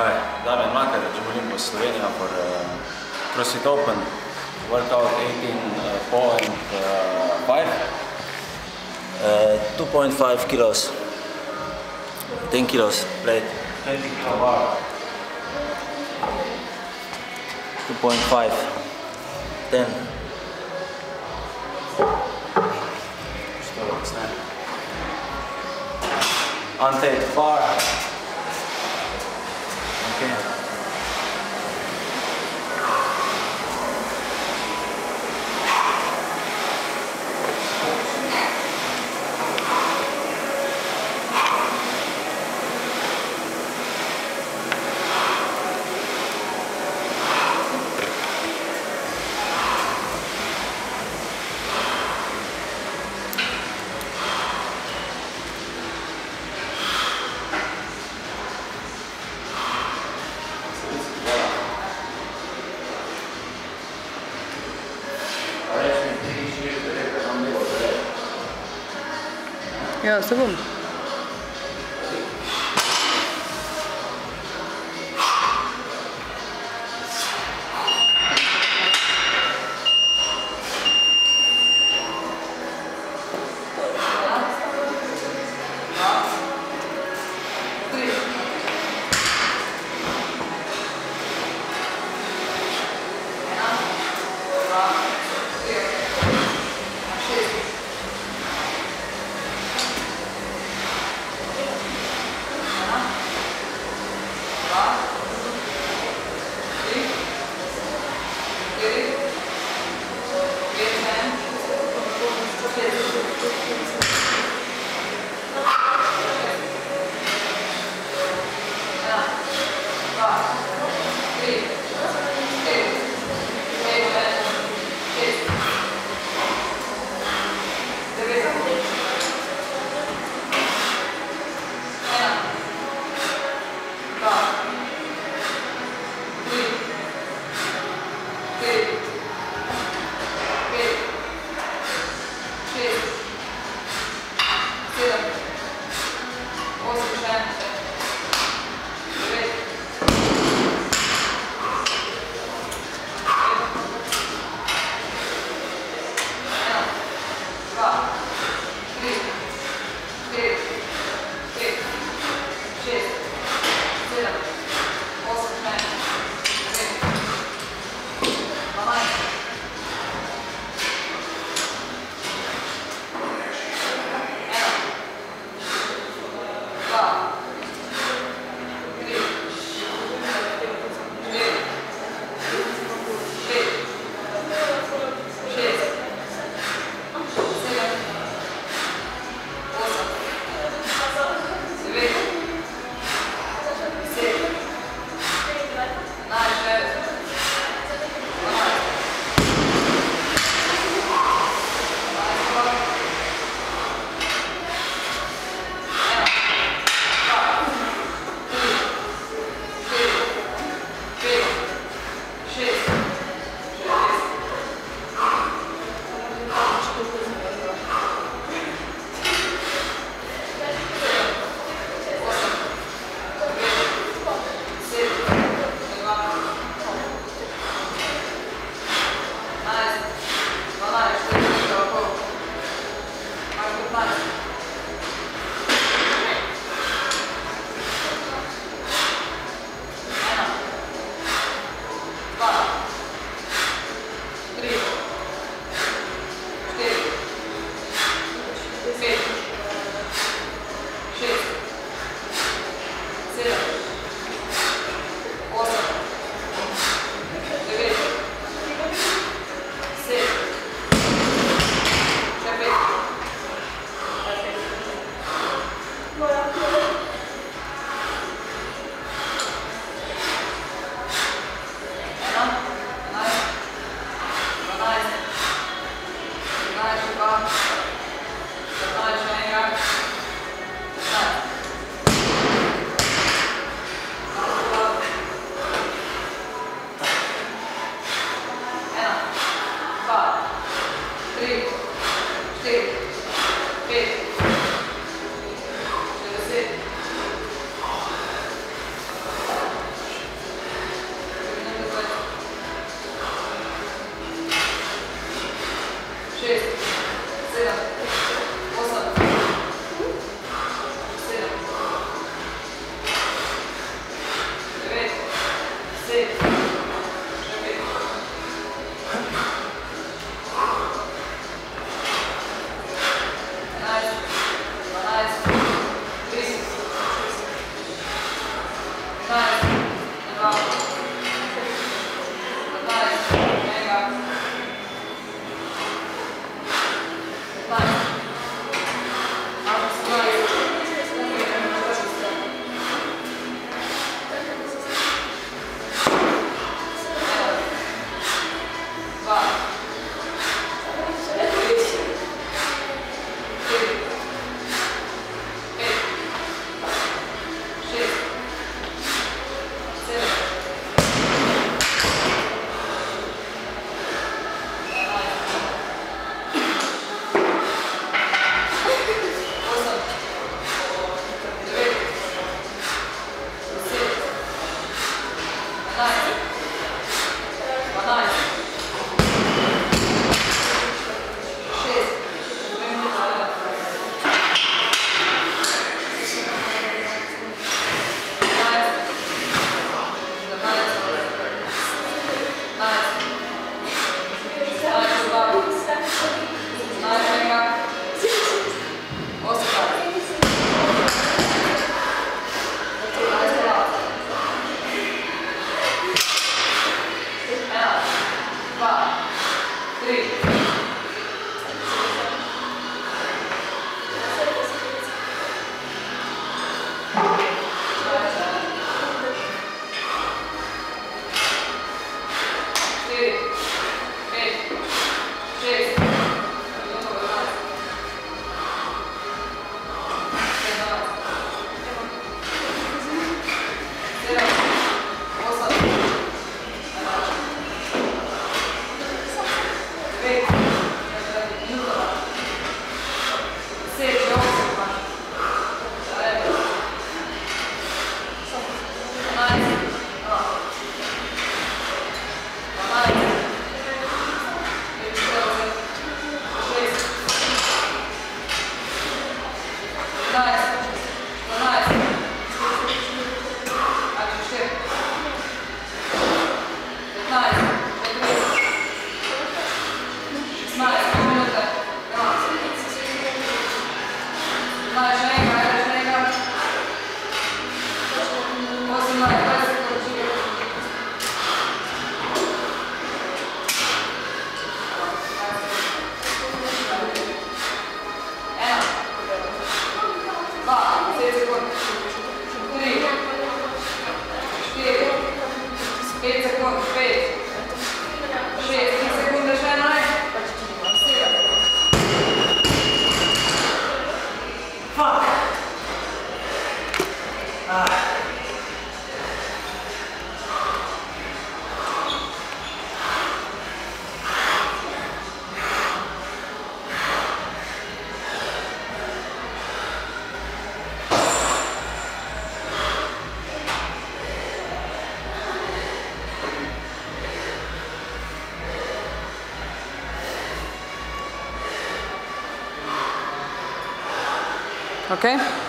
Hi, Damjan Mlakar, Gym Olympus Slovenia for uh, CrossFit Open workout 18.5. Uh, 2.5 kilos, 10 kilos plate, 20 kilo bar, 2.5, 10. Što? Ante, bar. Ja, så gut. Okay?